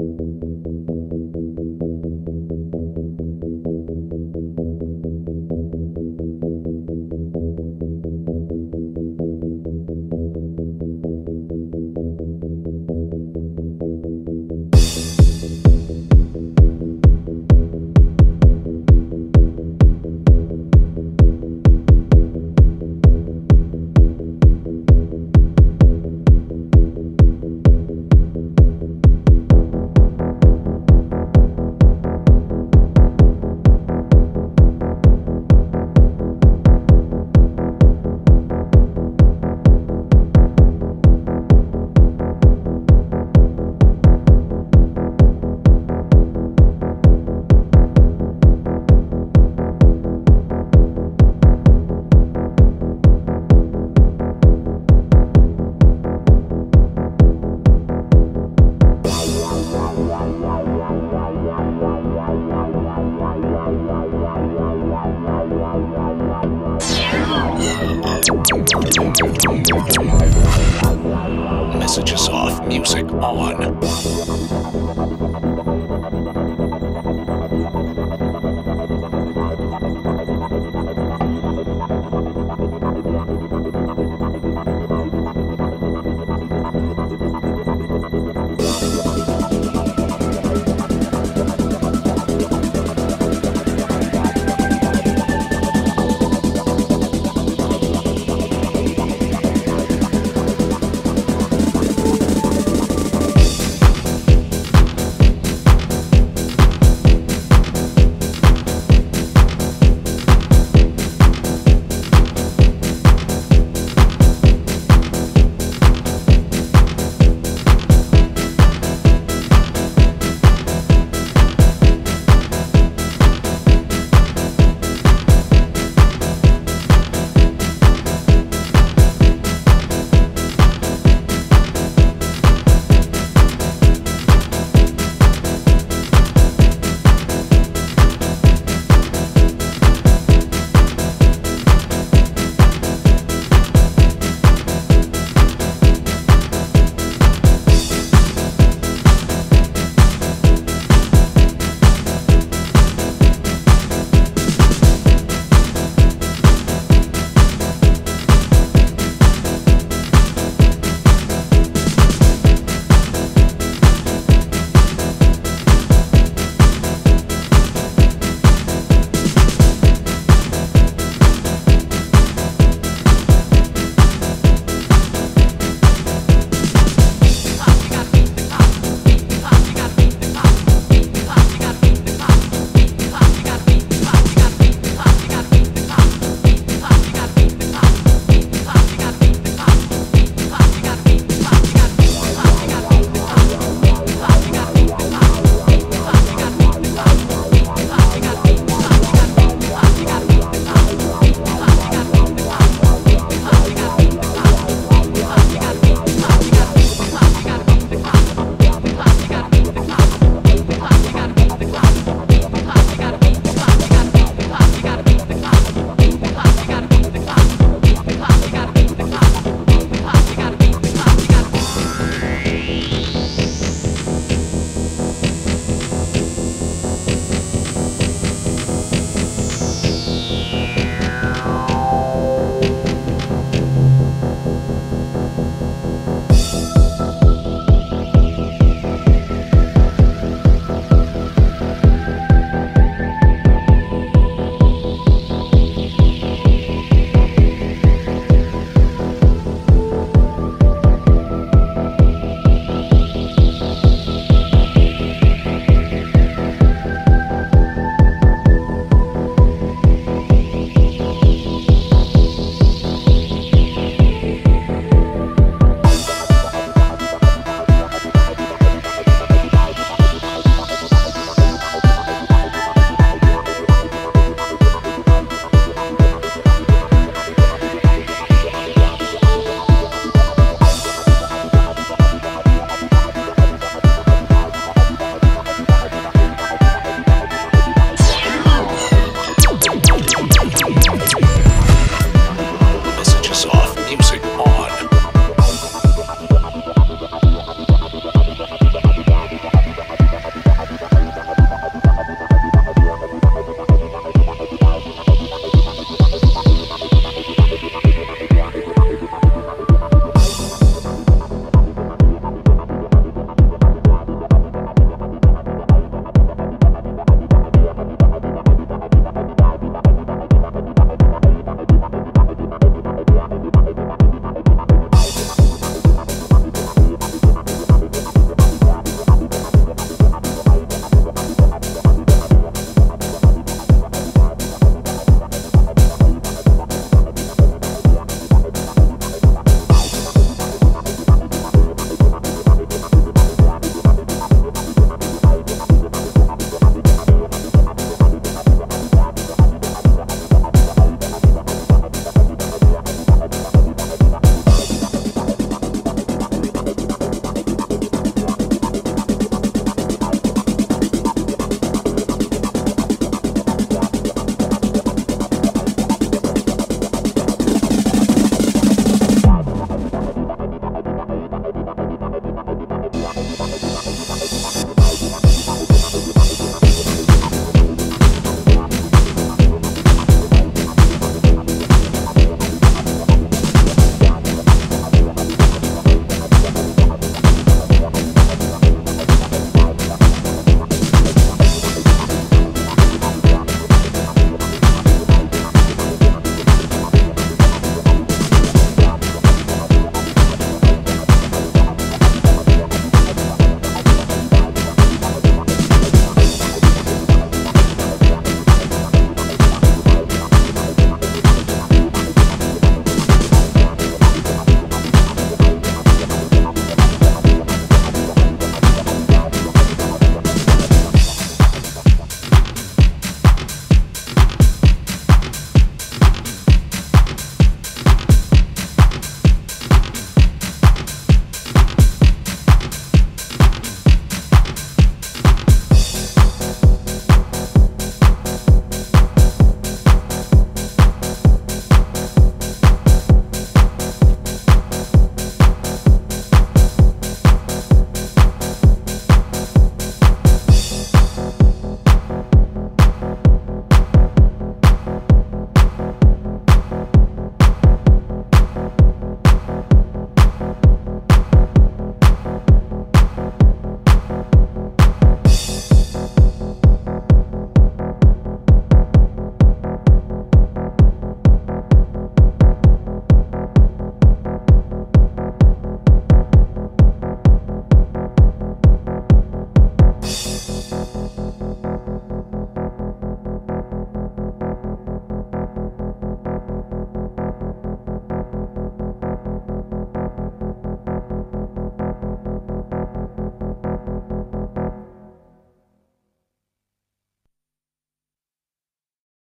Messages off, music on.